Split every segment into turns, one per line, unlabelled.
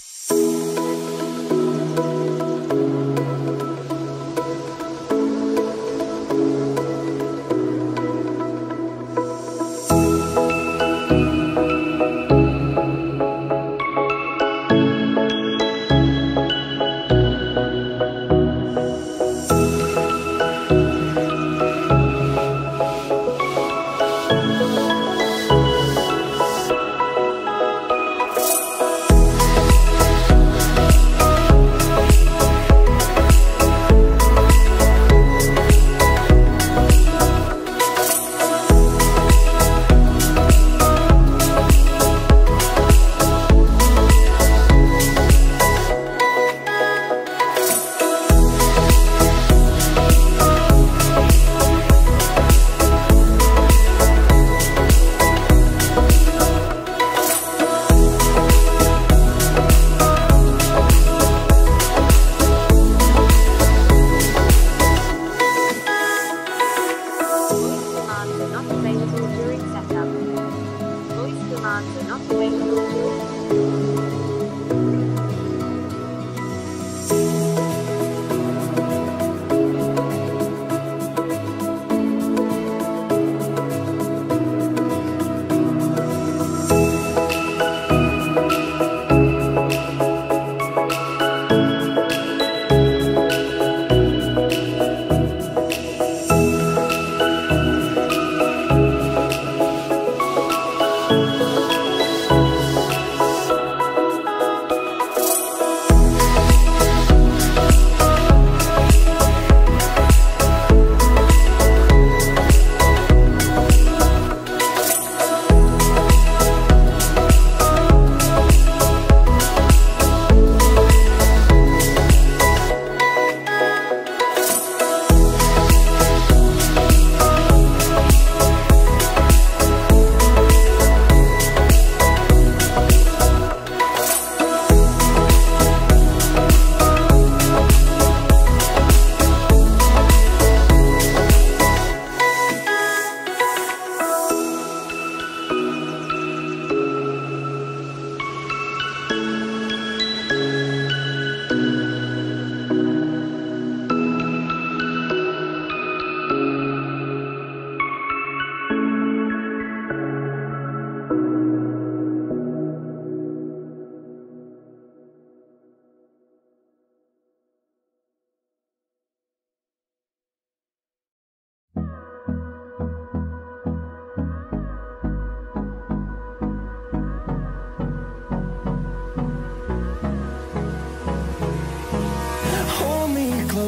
Música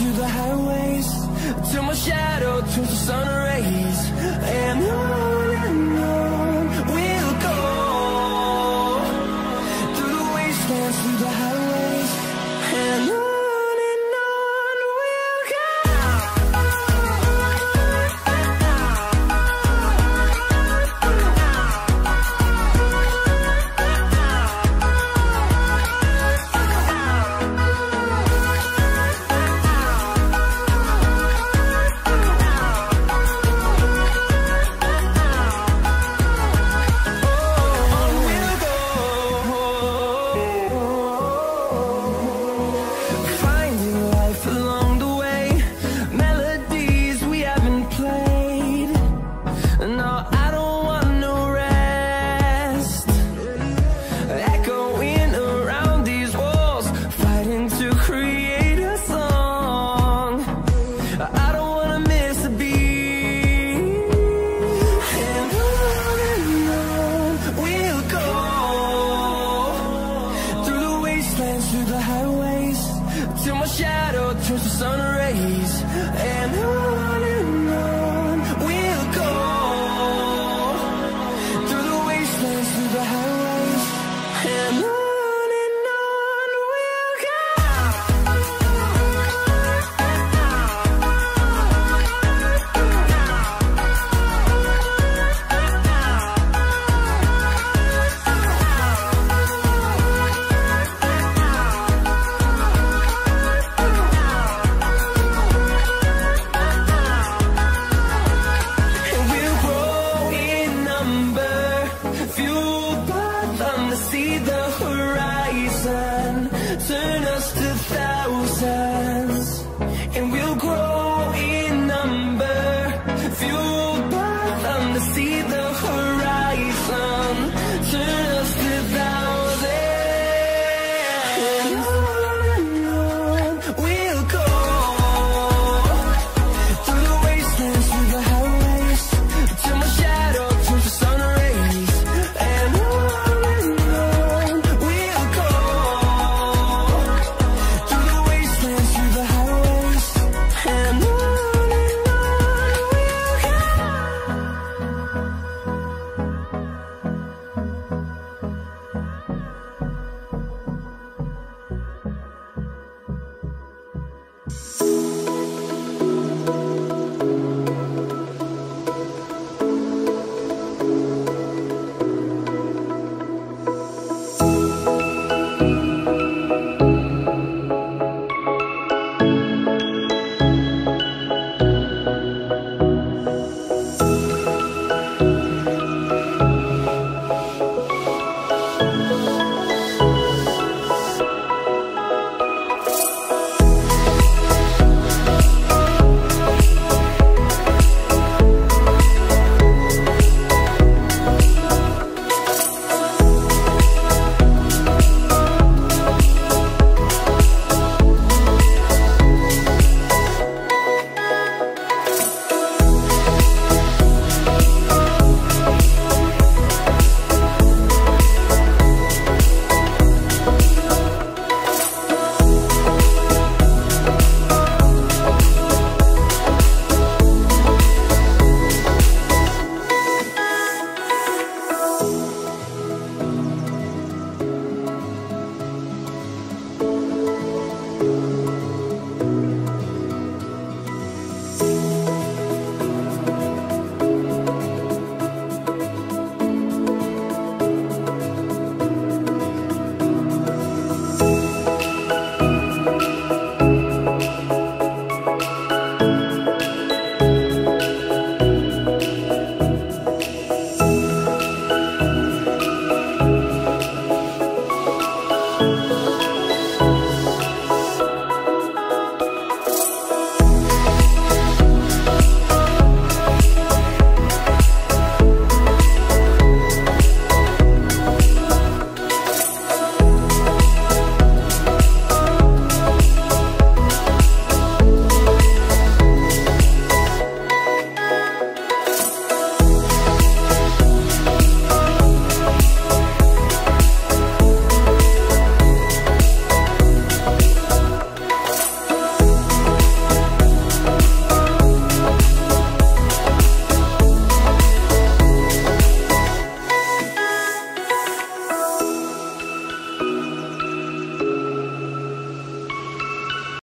through the highways to my shadow to to sun rays.